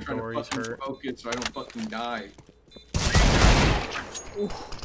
Midori's hurt. Focus so I don't fucking die. Oof.